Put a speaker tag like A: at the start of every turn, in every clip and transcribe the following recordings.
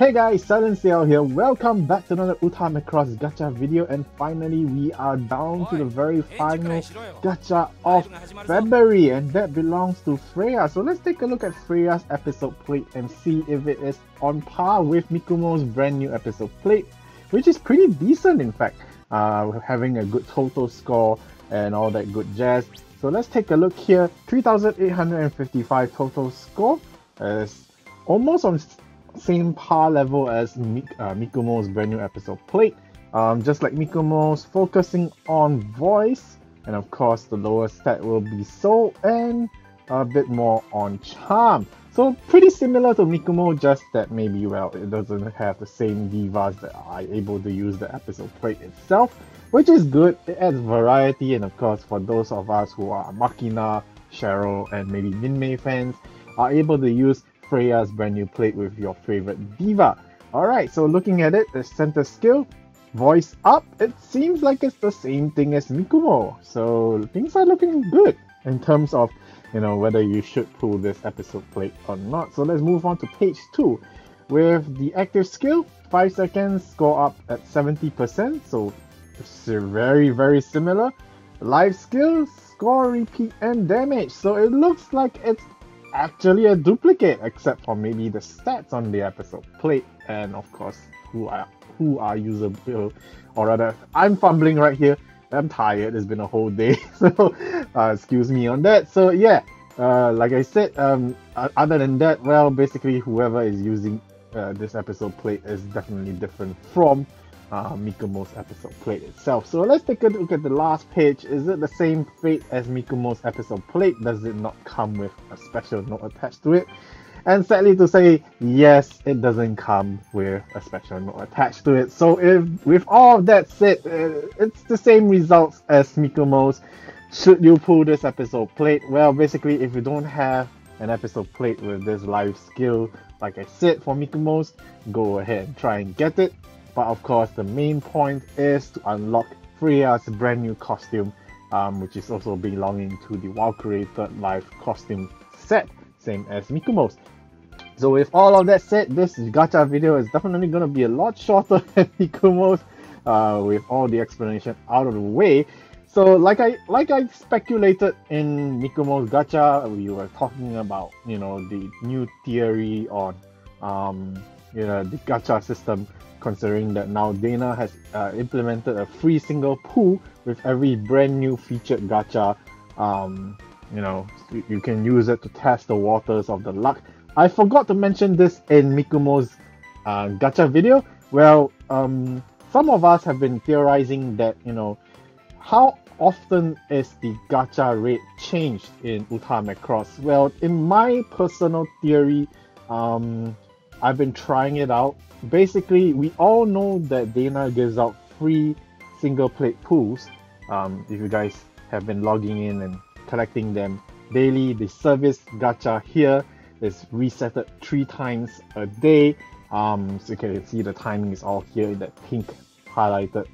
A: Hey guys, Silent Ciel here. Welcome back to another Uta Macross gacha video and finally we are down to the very final gacha of February and that belongs to Freya. So let's take a look at Freya's episode plate and see if it is on par with Mikumo's brand new episode plate, which is pretty decent in fact, uh, having a good total score and all that good jazz. So let's take a look here. 3855 total score. is almost on same par level as Mik- uh, Mikumo's brand new episode plate. Um, just like Mikumo's, focusing on voice, and of course, the lower stat will be soul, and a bit more on charm. So pretty similar to Mikumo, just that maybe well it doesn't have the same divas that are able to use the episode plate itself, which is good. It adds variety, and of course, for those of us who are Makina, Cheryl, and maybe Minmay fans, are able to use Freya's brand new plate with your favorite diva. Alright, so looking at it, the center skill, voice up, it seems like it's the same thing as Mikumo. So things are looking good in terms of you know whether you should pull this episode plate or not. So let's move on to page 2. With the active skill, 5 seconds, score up at 70%, so it's very very similar. Life skill, score, repeat, and damage. So it looks like it's actually a duplicate, except for maybe the stats on the episode plate, and of course, who are who are usable, or rather, I'm fumbling right here. I'm tired. It's been a whole day, so uh, excuse me on that. So yeah, uh, like I said, um, other than that, well, basically, whoever is using uh, this episode plate is definitely different from uh, Mikumo's episode plate itself. So let's take a look at the last page. Is it the same fate as Mikumo's episode plate? Does it not come with a special note attached to it? And sadly to say, yes, it doesn't come with a special note attached to it. So if with all of that said, uh, it's the same results as Mikumo's. Should you pull this episode plate? Well, basically, if you don't have an episode plate with this life skill, like I said for Mikumo's, go ahead and try and get it. But of course, the main point is to unlock Freya's brand new costume, um, which is also belonging to the Valkyrie Third Life costume set, same as Mikumo's. So with all of that said, this gacha video is definitely going to be a lot shorter than Mikumo's, uh, with all the explanation out of the way. So like I like I speculated in Mikumo's gacha, we were talking about you know the new theory on um, you know the gacha system considering that now DeNA has uh, implemented a free single pool with every brand new featured gacha. Um, you know, you can use it to test the waters of the luck. I forgot to mention this in Mikumo's uh, gacha video. Well, um, some of us have been theorizing that, you know, how often is the gacha rate changed in Uta Macross? Well, in my personal theory, um, I've been trying it out basically, we all know that DeNA gives out free single plate pools. Um, if you guys have been logging in and collecting them daily, the service gacha here is resetted three times a day. Um, so you can see the timing is all here in that pink highlighted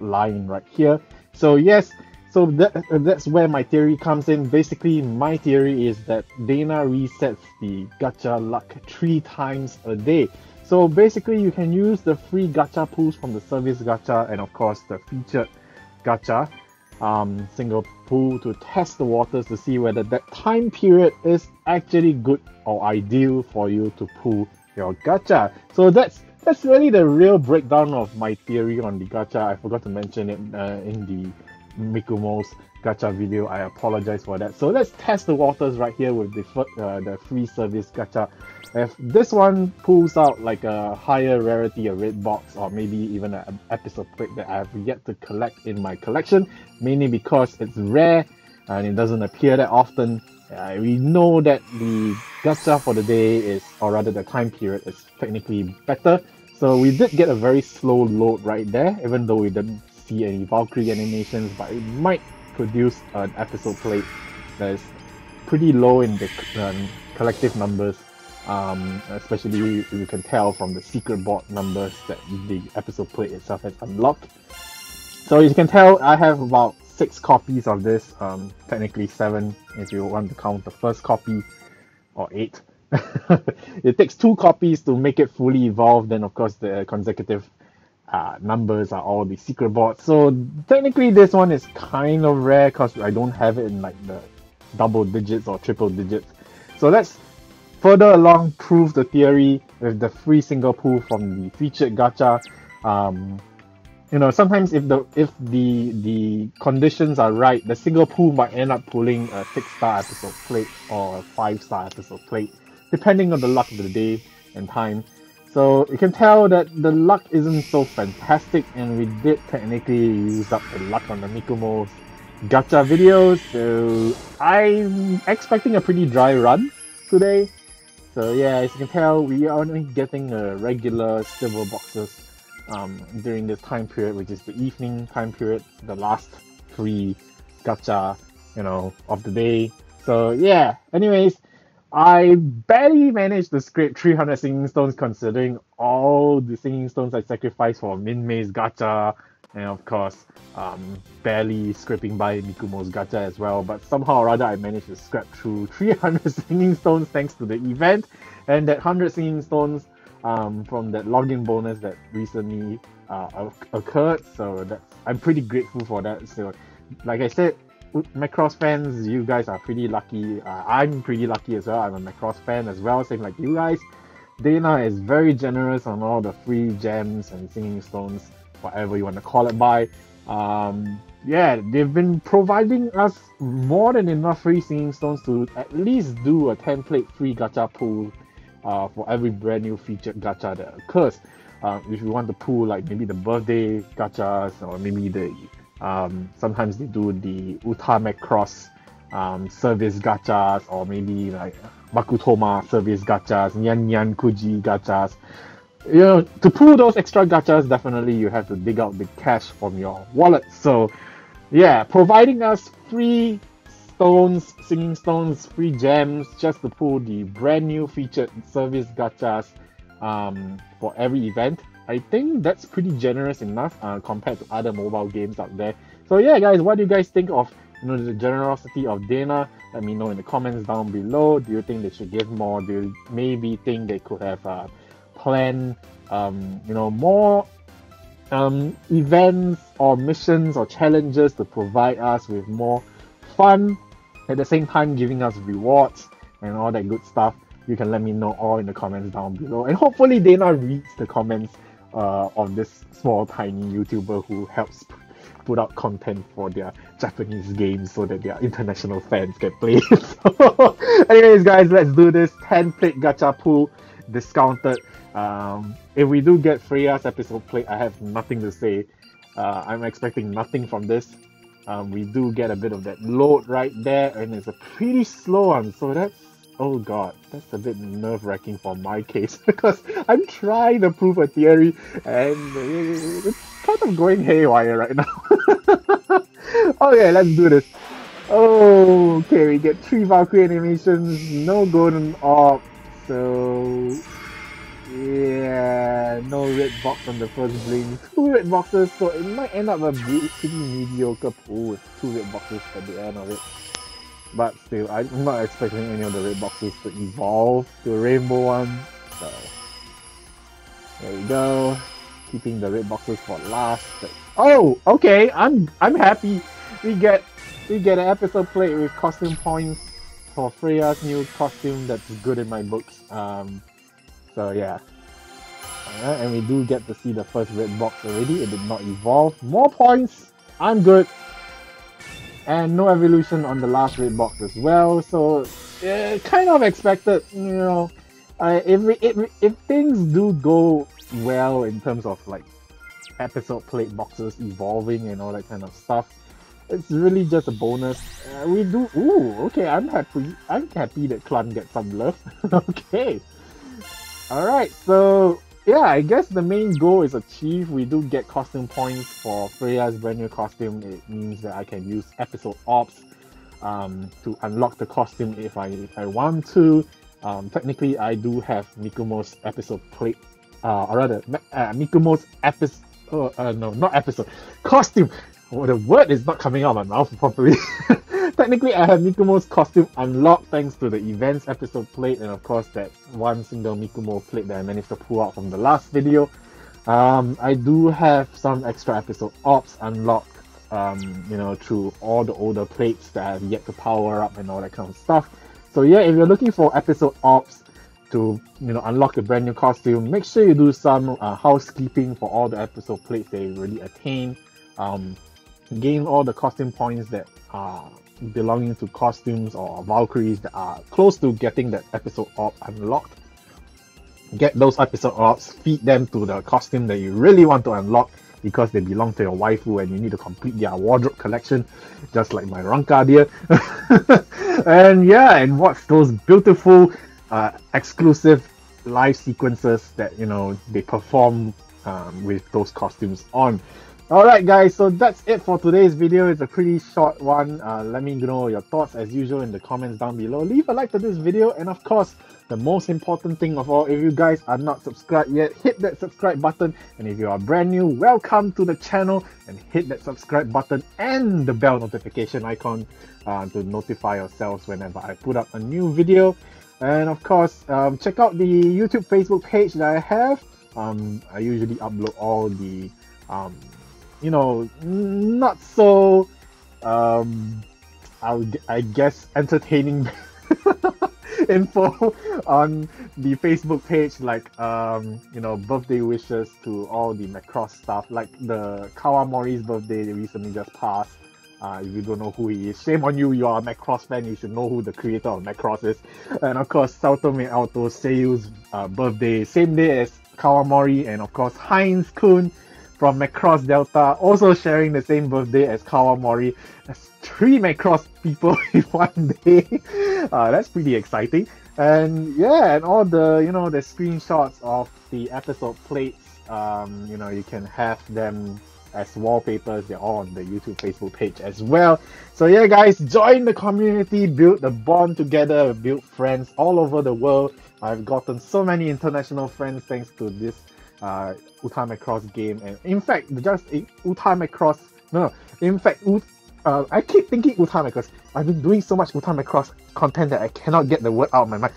A: line right here. So yes, so that, that's where my theory comes in. Basically, my theory is that DeNA resets the gacha luck three times a day. So basically, you can use the free gacha pools from the service gacha and of course the featured gacha um, single pool to test the waters to see whether that time period is actually good or ideal for you to pull your gacha. So that's that's really the real breakdown of my theory on the gacha. I forgot to mention it uh, in the Mikumo's gacha video. I apologize for that. So let's test the waters right here with the uh, the free service gacha. If this one pulls out like a higher rarity, a red box, or maybe even an episode plate that I have yet to collect in my collection, mainly because it's rare and it doesn't appear that often. Uh, we know that the gacha for the day is, or rather the time period is technically better. So we did get a very slow load right there, even though we didn't see any Valkyrie animations, but it might produce an episode plate that is pretty low in the um, collective numbers um, especially you can tell from the secret board numbers that the episode plate itself has unlocked. So you can tell I have about six copies of this, um, technically seven if you want to count the first copy, or eight. it takes two copies to make it fully evolved. Then of course the consecutive uh, numbers are all the secret bots. So technically this one is kind of rare because I don't have it in like the double digits or triple digits. So let's further along prove the theory with the free single pull from the featured gacha. Um, you know, sometimes if the if the the conditions are right, the single pull might end up pulling a six star episode plate or a five star episode plate, depending on the luck of the day and time. So you can tell that the luck isn't so fantastic, and we did technically use up the luck on the Mikumo's gacha videos. So I'm expecting a pretty dry run today. So yeah, as you can tell, we are only getting a regular silver boxes um, during this time period, which is the evening time period, the last three gacha, you know, of the day. So yeah, anyways, I barely managed to scrape 300 singing stones considering all the singing stones I sacrificed for Minmay's gacha, and of course, um, barely scraping by Mikumo's gacha as well. But somehow or other, I managed to scrap through 300 singing stones thanks to the event, and that 100 singing stones um, from that login bonus that recently uh, occurred. So that's I'm pretty grateful for that. So, like I said, Macross fans, you guys are pretty lucky. Uh, I'm pretty lucky as well. I'm a Macross fan as well, same like you guys. DeNA is very generous on all the free gems and singing stones, whatever you want to call it by. Um, yeah, they've been providing us more than enough free singing stones to at least do a template free gacha pool uh, for every brand new featured gacha that occurs. Uh, if you want to pull like maybe the birthday gachas or maybe the um, sometimes they do the Uta Macross um, service gachas or maybe like Makutoma service gachas, Nyan Nyan Kuji gachas. You know, to pull those extra gachas, definitely you have to dig out the cash from your wallet. So, yeah, providing us free stones, singing stones, free gems, just to pull the brand new featured service gachas um, for every event. I think that's pretty generous enough uh, compared to other mobile games out there. So yeah, guys, what do you guys think of you know the generosity of DeNA? Let me know in the comments down below. Do you think they should give more? Do you maybe think they could have uh, planned um, you know more um, events or missions or challenges to provide us with more fun at the same time giving us rewards and all that good stuff you can let me know all in the comments down below and hopefully DeNA reads the comments uh, of this small tiny youtuber who helps put out content for their japanese games so that their international fans can play. So anyways guys let's do this 10 plate gacha pool discounted. Um, if we do get freya's episode plate i have nothing to say. Uh, i'm expecting nothing from this. Um, we do get a bit of that load right there and it's a pretty slow one so that's oh god that's a bit nerve-wracking for my case because i'm trying to prove a theory and it's kind of going haywire right now oh okay let's do this oh okay we get three valkyrie animations no golden orb so yeah, no red box on the first blink. Two red boxes, so it might end up a pretty mediocre oh, pool with two red boxes at the end of it. But still, I'm not expecting any of the red boxes to evolve to a rainbow one. So there we go. Keeping the red boxes for last. Oh, okay. I'm I'm happy. We get we get an episode plate with costume points for Freya's new costume. That's good in my books. Um, so yeah. Alright, and we do get to see the first red box already. It did not evolve. More points. I'm good. And no evolution on the last red box as well. So kind of expected, you know. Uh, if, if, if things do go well in terms of like episode plate boxes evolving and all that kind of stuff, it's really just a bonus. Uh, we do. Ooh, okay. I'm happy. I'm happy that Klan gets some love. okay. Alright, so yeah, I guess the main goal is achieved. We do get costume points for Freya's brand new costume. It means that I can use episode ops um, to unlock the costume if I if I want to. Um, technically, I do have Mikumo's episode plate, uh, or rather, uh, Mikumo's episode. Oh, uh, no, not episode. Costume. Oh, the word is not coming out of my mouth properly. technically I have Mikumo's costume unlocked thanks to the events episode plate and of course that one single Mikumo plate that I managed to pull out from the last video. Um, I do have some extra episode ops unlocked, um, you know, through all the older plates that I have yet to power up and all that kind of stuff. So yeah, if you're looking for episode ops to you know unlock a brand new costume, make sure you do some uh, housekeeping for all the episode plates that you already attained. Um, gain all the costume points that are belonging to costumes or Valkyries that are close to getting that episode op unlocked. Get those episode ops, feed them to the costume that you really want to unlock because they belong to your waifu and you need to complete their wardrobe collection, just like my Ranka dear. and yeah, and watch those beautiful uh, exclusive live sequences that you know they perform um, with those costumes on. Alright guys, so that's it for today's video. It's a pretty short one. Uh, let me know your thoughts as usual in the comments down below. Leave a like to this video and of course, the most important thing of all, if you guys are not subscribed yet, hit that subscribe button. And if you are brand new, welcome to the channel and hit that subscribe button and the bell notification icon uh, to notify yourselves whenever I put up a new video. And of course, um, check out the YouTube Facebook page that I have. Um, I usually upload all the um, you know, not so, um, I'll, I guess, entertaining info on the Facebook page, like, um, you know, birthday wishes to all the Macross stuff, like the Kawamori's birthday recently just passed. Uh, if you don't know who he is, shame on you. You are a Macross fan. You should know who the creator of Macross is. And of course, Saotome Alto Seiyu's uh, birthday, same day as Kawamori, and of course Heinz Kun from Macross Delta, also sharing the same birthday as Kawamori. That's three Macross people in one day. Uh, that's pretty exciting. And yeah, and all the you know the screenshots of the episode plates. Um, you know you can have them as wallpapers. They're all on the YouTube Facebook page as well. So yeah, guys, join the community, build the bond together, build friends all over the world. I've gotten so many international friends thanks to this uh, Uta Macross game. And in fact, just Uta Macross, no, no, in fact, uh, I keep thinking Uta Macross. I've been doing so much Uta Macross content that I cannot get the word out of my mind.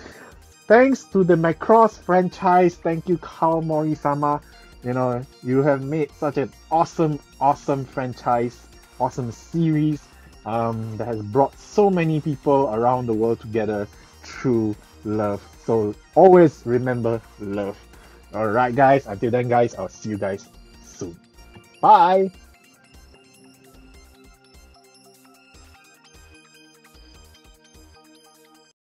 A: Thanks to the Macross franchise, thank you Kawamori-sama. You know, you have made such an awesome, awesome franchise, awesome series um, that has brought so many people around the world together through love. So always remember love. Alright guys, until then guys, I'll see you guys soon. Bye!